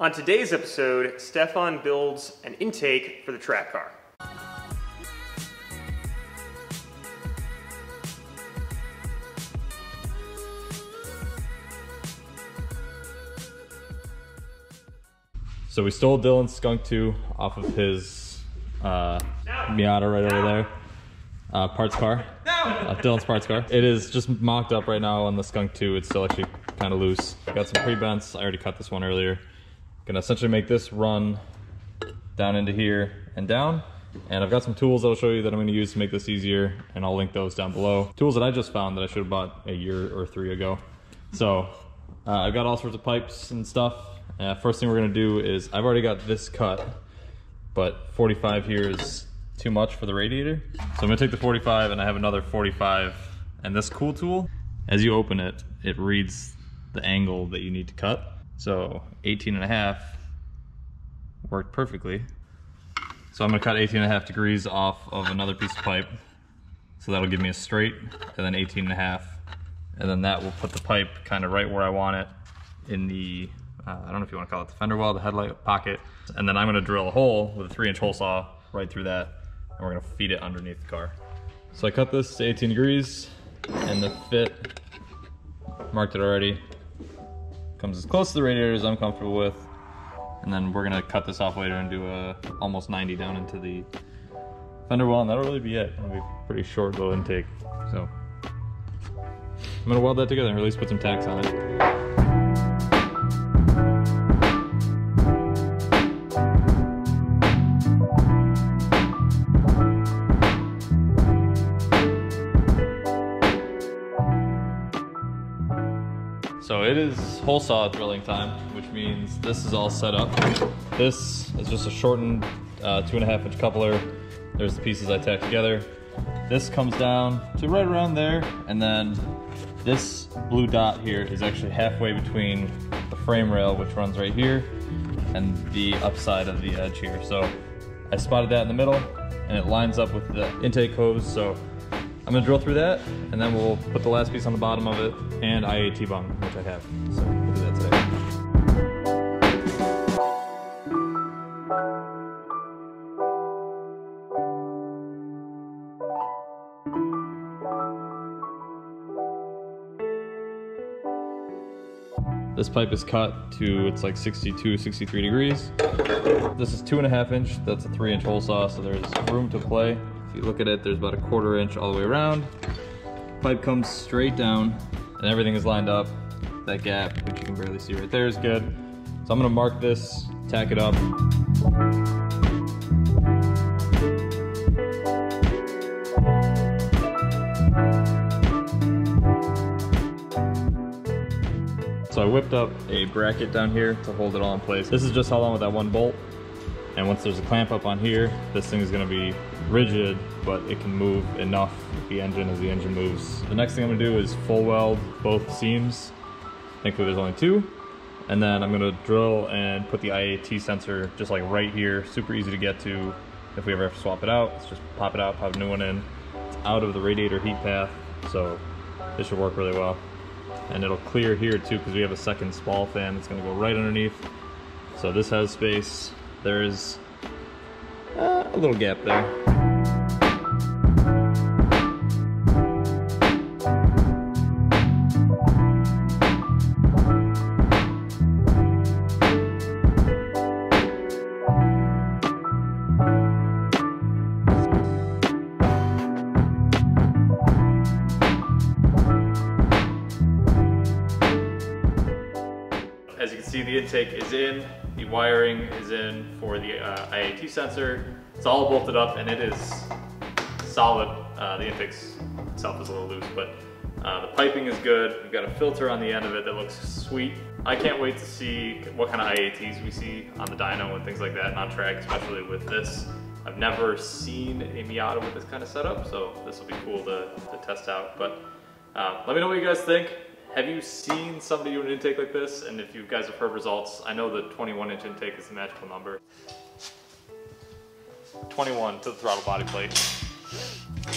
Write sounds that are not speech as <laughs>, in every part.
On today's episode, Stefan builds an intake for the track car. So we stole Dylan's Skunk 2 off of his uh, Miata right over there. Uh, parts car. Uh, Dylan's parts car. It is just mocked up right now on the Skunk 2. It's still actually kind of loose. Got some pre-bents. I already cut this one earlier. Gonna essentially make this run down into here and down. And I've got some tools that I'll show you that I'm gonna use to make this easier, and I'll link those down below. Tools that I just found that I should have bought a year or three ago. So uh, I've got all sorts of pipes and stuff. Uh, first thing we're gonna do is, I've already got this cut, but 45 here is too much for the radiator. So I'm gonna take the 45 and I have another 45 and this cool tool, as you open it, it reads the angle that you need to cut. So 18 and a half worked perfectly. So I'm gonna cut 18 and a half degrees off of another piece of pipe. So that'll give me a straight and then 18 and a half. And then that will put the pipe kind of right where I want it in the, uh, I don't know if you wanna call it the fender well, the headlight pocket. And then I'm gonna drill a hole with a three inch hole saw right through that. And we're gonna feed it underneath the car. So I cut this to 18 degrees and the fit, marked it already, comes as close to the radiator as I'm comfortable with. And then we're gonna cut this off later and do a almost 90 down into the fender well, and that'll really be it. It'll be pretty short little intake. So I'm gonna weld that together and at least put some tacks on it. So it is hole saw drilling time, which means this is all set up. This is just a shortened uh, two and a half inch coupler. There's the pieces I tacked together. This comes down to right around there, and then this blue dot here is actually halfway between the frame rail, which runs right here, and the upside of the edge here. So I spotted that in the middle, and it lines up with the intake hose. So I'm gonna drill through that, and then we'll put the last piece on the bottom of it, and IAT bung, which I have. So we'll do that today. This pipe is cut to, it's like 62, 63 degrees. This is two and a half inch, that's a three inch hole saw, so there's room to play. You look at it, there's about a quarter inch all the way around. Pipe comes straight down, and everything is lined up. That gap, which you can barely see right there, is good. So I'm gonna mark this, tack it up. So I whipped up a bracket down here to hold it all in place. This is just held on with that one bolt. And once there's a clamp up on here, this thing is gonna be rigid, but it can move enough the engine as the engine moves. The next thing I'm gonna do is full weld both seams. Thankfully there's only two. And then I'm gonna drill and put the IAT sensor just like right here, super easy to get to. If we ever have to swap it out, let's just pop it out, pop a new one in. It's out of the radiator heat path, so this should work really well. And it'll clear here too, because we have a second SPAL fan that's gonna go right underneath. So this has space. There's uh, a little gap there. As you can see, the intake is in, the wiring is in for the uh, IAT sensor. It's all bolted up and it is solid. Uh, the intake itself is a little loose, but uh, the piping is good. We've got a filter on the end of it that looks sweet. I can't wait to see what kind of IATs we see on the dyno and things like that and on track, especially with this. I've never seen a Miata with this kind of setup, so this will be cool to, to test out. But uh, let me know what you guys think. Have you seen somebody do an intake like this? And if you guys have heard results, I know the 21 inch intake is the magical number. 21 to the throttle body plate.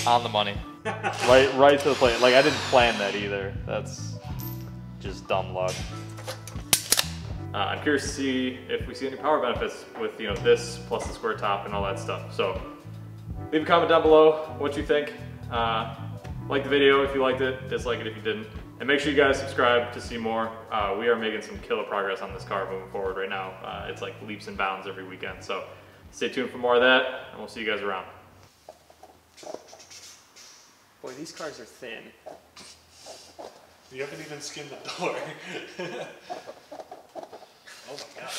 On the money. <laughs> right, right to the plate. Like I didn't plan that either. That's just dumb luck. Uh, I'm curious to see if we see any power benefits with you know this plus the square top and all that stuff. So leave a comment down below what you think. Uh, like the video if you liked it, dislike it if you didn't. And make sure you guys subscribe to see more. Uh, we are making some killer progress on this car moving forward right now. Uh, it's like leaps and bounds every weekend. So stay tuned for more of that, and we'll see you guys around. Boy, these cars are thin. You haven't even skinned the door. <laughs> oh my god.